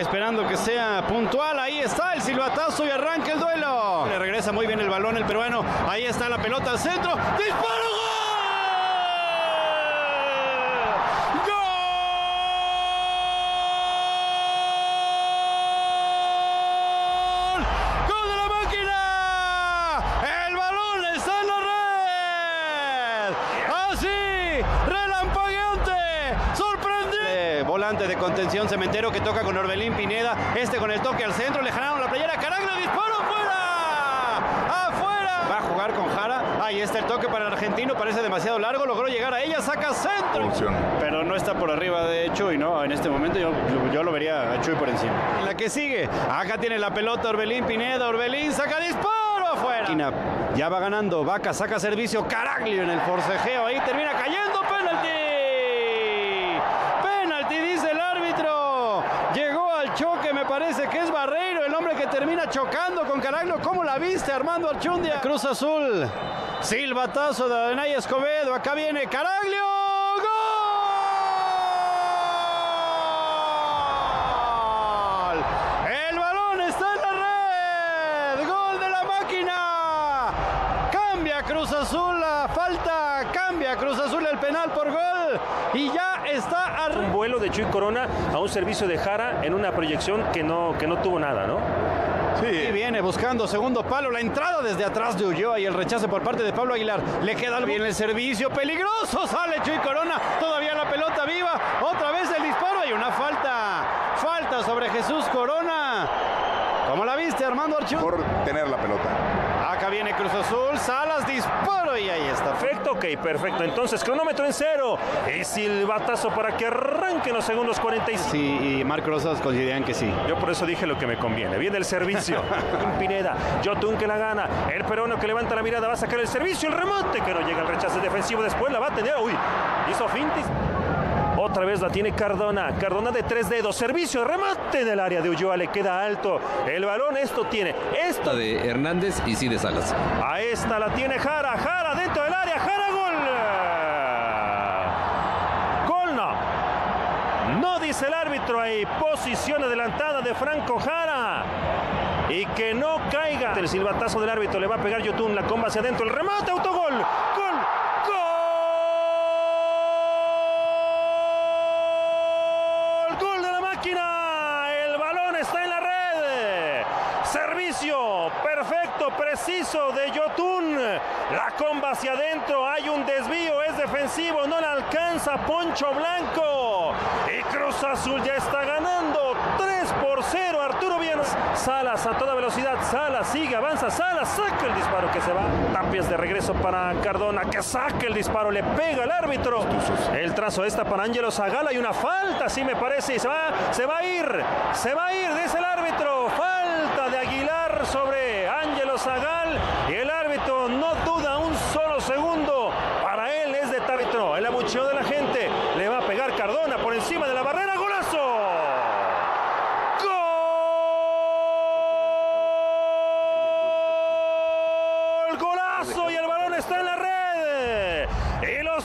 Esperando que sea puntual, ahí está el silbatazo y arranca el duelo. Le regresa muy bien el balón el peruano. Ahí está la pelota al centro. ¡Disparo! De contención Cementero que toca con Orbelín Pineda. Este con el toque al centro. Le jalaron la playera. Caraglio disparo fuera. Afuera. Va a jugar con Jara. Ahí está el toque para el argentino. Parece demasiado largo. Logró llegar a ella. Saca centro. Pero no está por arriba de Chuy, ¿no? En este momento yo, yo lo vería a Chuy por encima. La que sigue. Acá tiene la pelota Orbelín Pineda. Orbelín saca disparo afuera. Ya va ganando. Vaca saca servicio. Caraglio en el forcejeo. Ahí termina cayendo. Penalti. parece que es Barreiro, el hombre que termina chocando con Caraglio. ¿Cómo la viste, Armando Archundia? Cruz Azul, silbatazo de Adenay Escobedo. Acá viene Caraglio. ¡Gol! El balón está en la red. Gol de la máquina. Cruz Azul la falta. Cambia Cruz Azul el penal por gol. Y ya está un vuelo de Chuy Corona a un servicio de Jara en una proyección que no, que no tuvo nada, ¿no? Sí. Y viene buscando segundo palo, la entrada desde atrás de Ulloa y el rechace por parte de Pablo Aguilar. Le queda bien el servicio, peligroso, sale Chuy Corona, todavía la pelota viva, otra vez el disparo y una falta, falta sobre Jesús Corona. ¿Cómo la viste, Armando Archú? Por tener la pelota. Acá viene Cruz Azul, Salas, disparo y ahí está. Perfecto, ok, perfecto. Entonces, cronómetro en cero. Y silbatazo para que arranquen los segundos 45. Sí, y Marc Rosas consideran que sí. Yo por eso dije lo que me conviene. Viene el servicio. Pineda, Jotun que la gana. El peruano que levanta la mirada va a sacar el servicio, el remate que no llega al rechazo defensivo. Después la va a tener. Uy, hizo fintis. Otra vez la tiene Cardona. Cardona de tres dedos. Servicio, remate en el área de Ulloa. Le queda alto. El balón, esto tiene. Esto de Hernández y sí de Salas. A esta la tiene Jara. Jara dentro del área. Jara, gol. Gol no. No dice el árbitro ahí. Posición adelantada de Franco Jara. Y que no caiga. El silbatazo del árbitro le va a pegar Yotun. La comba hacia adentro. El remate, autogol. Perfecto, preciso de Yotun. La comba hacia adentro, hay un desvío, es defensivo, no le alcanza Poncho Blanco. Y Cruz Azul ya está ganando 3 por 0. Arturo Vienes. Salas a toda velocidad, Salas sigue, avanza, Salas saca el disparo que se va. Tapias de regreso para Cardona, que saca el disparo, le pega al árbitro. El trazo esta para Ángelo Zagala y una falta, así me parece, y se va, se va a ir, se va a ir, dice el árbitro. Falta sobre Ángelo Zagal y el árbitro no duda un solo segundo. Para él es de árbitro. El abucheo de la gente le va a pegar Cardona por encima de la barrera. ¡Golazo! ¡Gol! ¡Golazo! Y el balón está en la red. Y los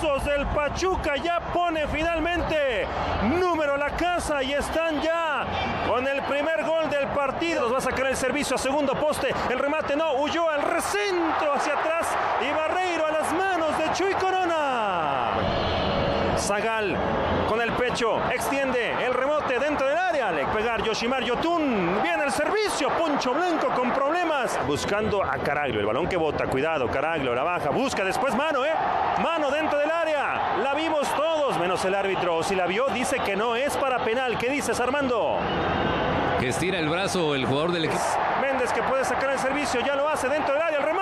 Tuzos del Pachuca ya pone finalmente número a la casa y están ya con el primer gol del partido. Nos va a sacar el servicio a segundo poste. El remate no, huyó al recentro hacia atrás y Barreiro a las manos de Chuy Corona. Zagal con el pecho, extiende el remote dentro del área. Le pegar Yoshimar Yotun. Viene el servicio. Poncho Blanco con problemas. Buscando a Caraglio. El balón que bota. Cuidado, Caraglio la baja. Busca después mano, ¿eh? Mano dentro del área. La vimos todos, menos el árbitro. Si la vio, dice que no es para penal. ¿Qué dices, Armando? Que estira el brazo el jugador del equipo. Méndez que puede sacar el servicio. Ya lo hace dentro del área. El remate